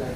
Okay?